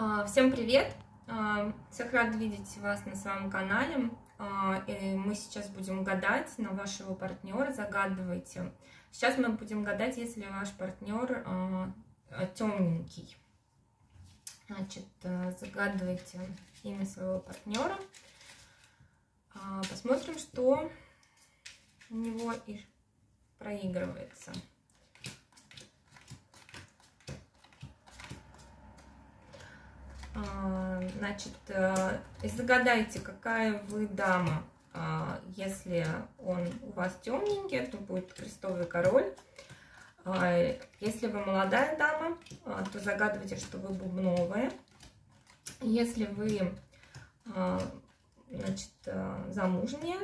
А, всем привет! А, всех рад видеть вас на своем канале. А, и мы сейчас будем гадать на вашего партнера. Загадывайте. Сейчас мы будем гадать, если ваш партнер темненький. Значит, загадывайте имя своего партнера. Посмотрим, что у него и проигрывается. Значит, э, загадайте, какая вы дама. А, если он у вас темненький, то будет крестовый король. А, если вы молодая дама, то загадывайте, что вы бубновая. Если вы значит, э, замужняя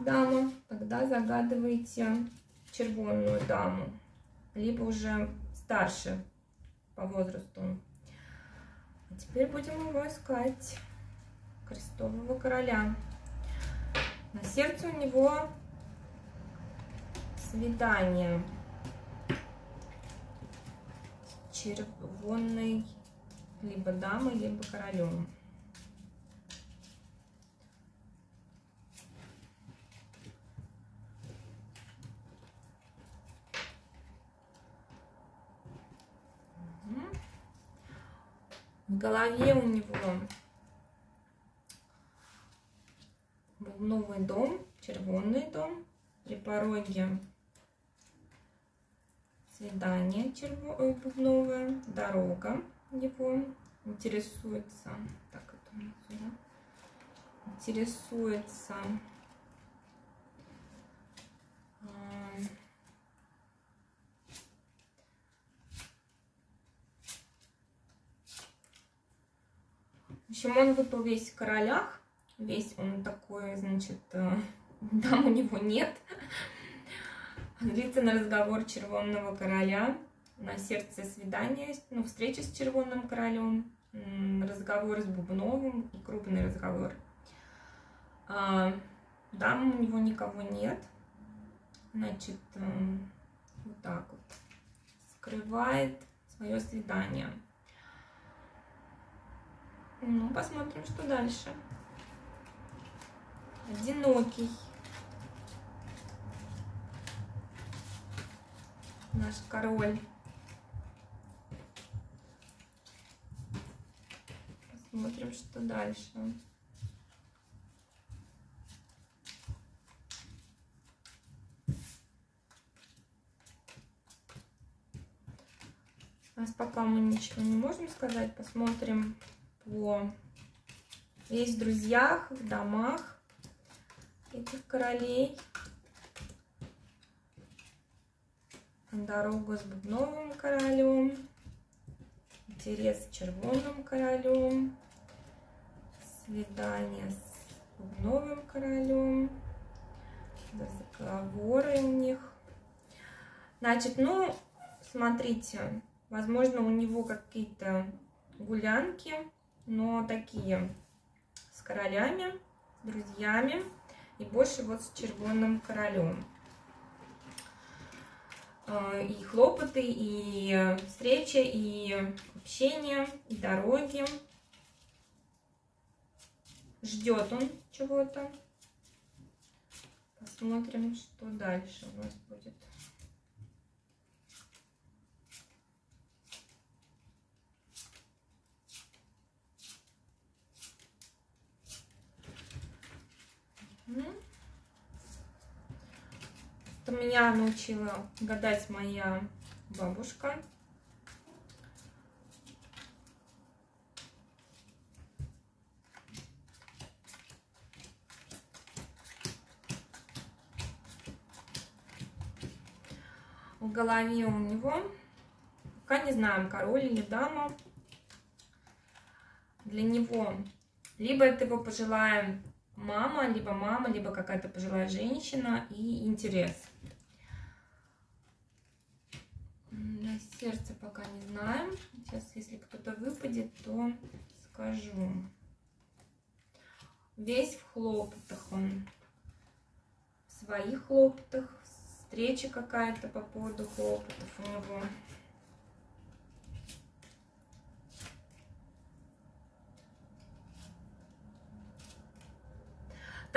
дама, тогда загадывайте червонную даму, либо уже старше по возрасту теперь будем его искать. Крестового короля. На сердце у него свидание с червонной либо дамой, либо королем. В голове у него бубновый дом, червонный дом, при пороге свидание черво... бубновое, дорога его интересуется, так это да? интересуется В общем, он выпал весь в королях. Весь он такой, значит, там у него нет. Длится на разговор червонного короля. На сердце свидание, ну, встреча с червонным королем. Разговор с Бубновым и крупный разговор. А, там у него никого нет. Значит, вот так вот. Скрывает свое свидание. Ну, посмотрим, что дальше. Одинокий. Наш король. Посмотрим, что дальше. У нас пока мы ничего не можем сказать. Посмотрим, по... Есть в друзьях, в домах этих королей. Дорога с бубновым королем. Интерес с червоным королем. Свидание с бубновым королем. Разговоры у них. Значит, ну, смотрите, возможно, у него какие-то гулянки но такие с королями, с друзьями и больше вот с червонным королем. А, и хлопоты, и встречи, и общение, и дороги. Ждет он чего-то. Посмотрим, что дальше у нас будет. Это меня научила гадать моя бабушка. В голове у него, пока не знаем, король или дама. Для него либо это его пожилая мама, либо мама, либо какая-то пожилая женщина и интерес. На сердце пока не знаем. Сейчас, если кто-то выпадет, то скажу. Весь в хлопотах он. В своих хлопотах. Встреча какая-то по поводу хлопотов у него.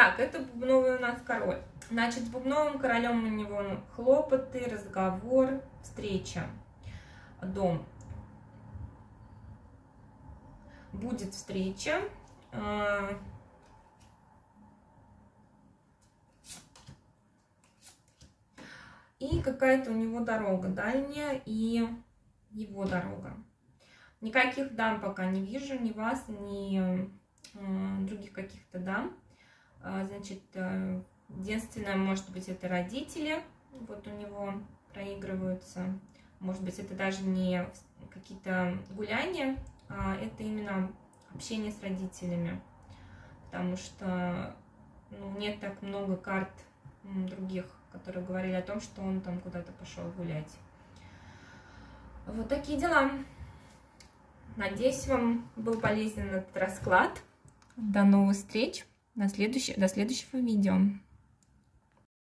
Так, это бубновый у нас король. Значит, с бубновым королем у него хлопоты, разговор, встреча, дом. Будет встреча. А, и какая-то у него дорога дальняя и его дорога. Никаких дам пока не вижу, ни вас, ни э, других каких-то дам. А, значит, э, единственное, может быть, это родители, вот у него проигрываются. Может быть, это даже не какие-то гуляния, а это именно общение с родителями. Потому что ну, нет так много карт других, которые говорили о том, что он там куда-то пошел гулять. Вот такие дела. Надеюсь, вам был полезен этот расклад. До новых встреч на следующий, до следующего видео.